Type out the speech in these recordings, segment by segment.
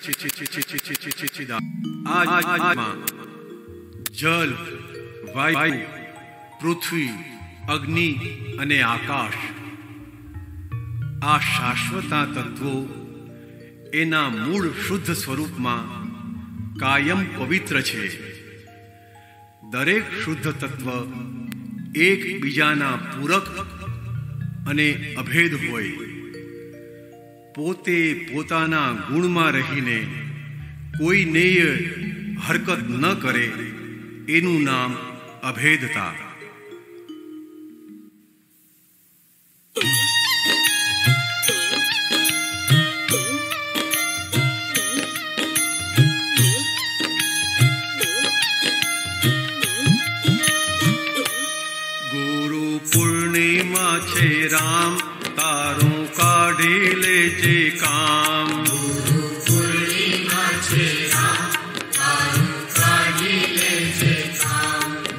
સચ્ચિદાન આજમાં જલ વાયુ પૃથ્વી અગ્નિ અને આકાશ આ શાશ્વતા તત્વો એના મૂળ શુદ્ધ સ્વરૂપમાં કાયમ પવિત્ર છે દરેક શુદ્ધ તત્વ એકબીજાના પૂરક અને અભેદ હોય પોતે પોતાના ગુણમાં રહીને કોઈ નેય હરકત ન કરે એનું નામ અભેદતા ગુરુ પૂર્ણિમા છે રામ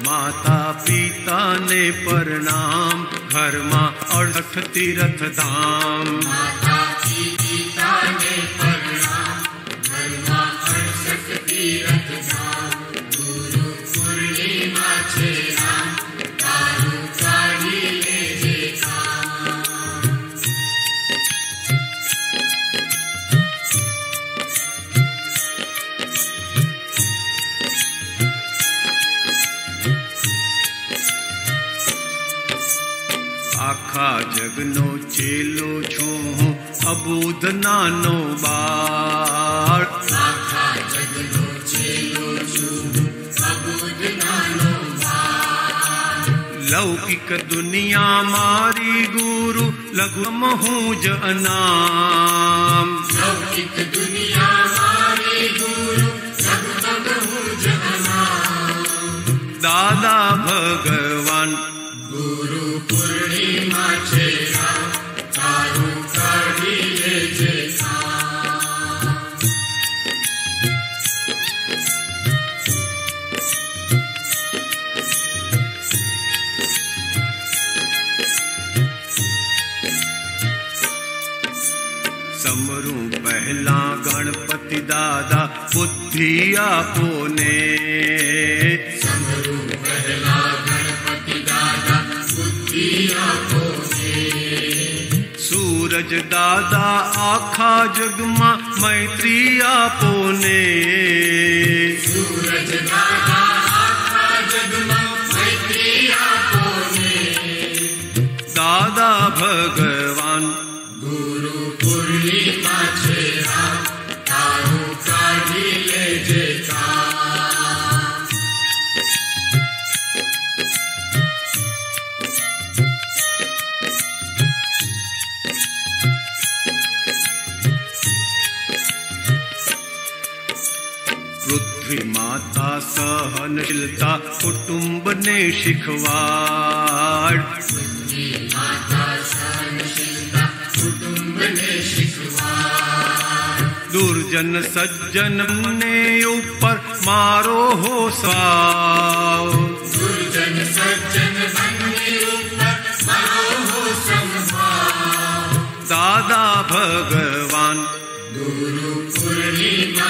माता पिता ने प्रणाम घर माँ और तीर्थ धाम माता જગનો ચેલો છું હું અબુધ નાનો બાળ લૌકિક દુનિયા મારી ગુરુ લઘુમ હું જ અનામ દાદા समरू पहला गणपति दादा पुत्री आपो ने। सूरज दादा आखा जगमा मैत्री आपो सूरज दादा आखा जगमा मैत्री आपो ने। दादा भगवान। गुरु माता सहनशीलता कुटुंब ने शिखवाड़। दुर्जन सज्जन ने ऊपर मारो हो साव। दुर्जन सज्जन दादा भगवान। गुरु पूर्णिमा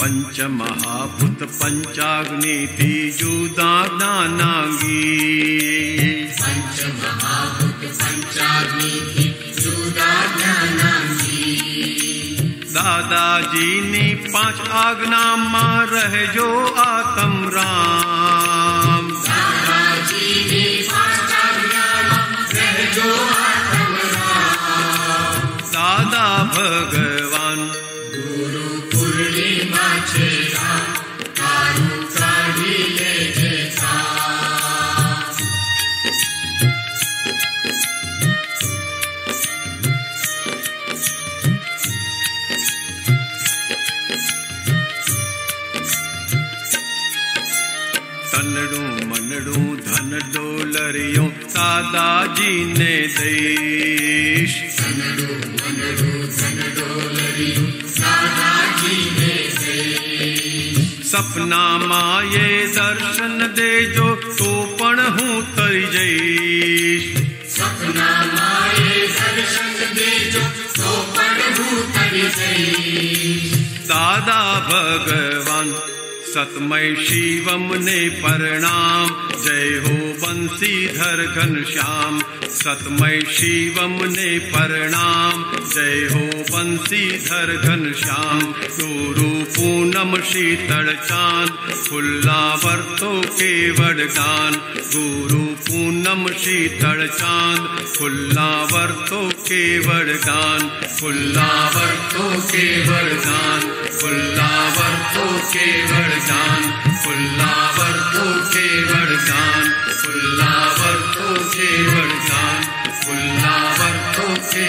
पंच महाभूत पंचाग्नि तीजूदा नानांगी पंच महाभूत पंचाग्नि दादाजी ने पाँच आज्ञा माँ रह जो आतम राम। दादाजी ने पाँच आज्ञा जो राम। दादा भगवान सन डोलरियों सादा जी ने देश। सपना माये दर्शन दे जो तो पण हूँ तर जईश सपना माये दर्शन दे जो तो पण हूँ दादा भगवान सतमय शिवम ने प्रणाम। जय हो बंसीधर घनश्याम सतमय शिवम ने प्रणाम। जय हो बंसीधर घनश्याम चोरू पूनम शीतल चाँद। खुल्ला वर्तो के वरदान। गुरु पूनम शीतल चाँद। खुल्ला वर्तो के वरदान फुल्लावर तो के वरदान फुल्लावर तो के वरदान फुल्लावर तो के वरदान फुल्लावर तो के वरदान फुल्लावर तो के